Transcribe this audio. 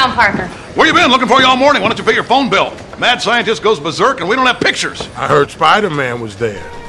found Parker. Where you been? Looking for you all morning. Why don't you pay your phone bill? Mad scientist goes berserk and we don't have pictures. I heard Spider-Man was there.